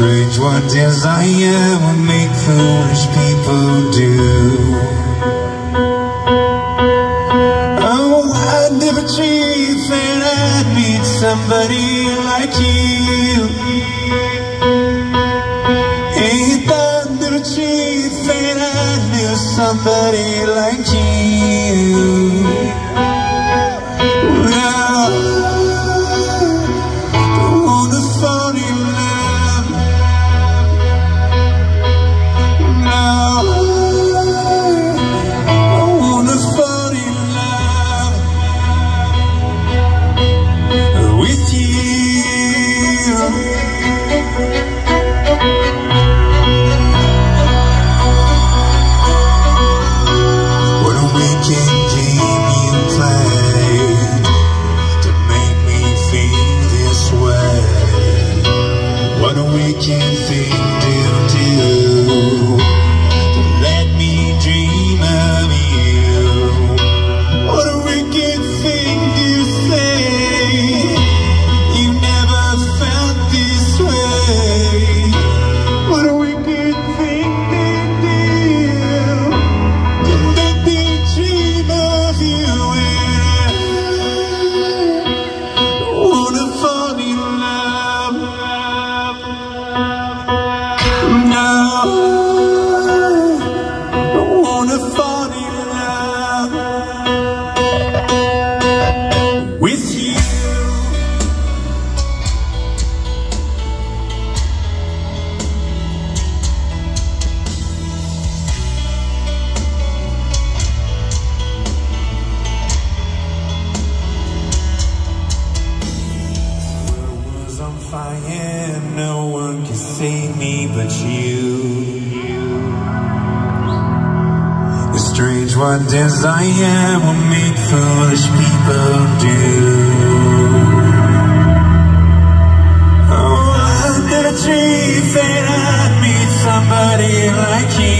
Strange what desire will make foolish people do. Oh, I'd never dream that I'd meet somebody like you. Ain't that never dream that I knew somebody like you. You. I wanna fall in love with you. fire, no one can save me but you. The strange what desire will make foolish people do. Oh, I had a dream that I'd meet somebody like you.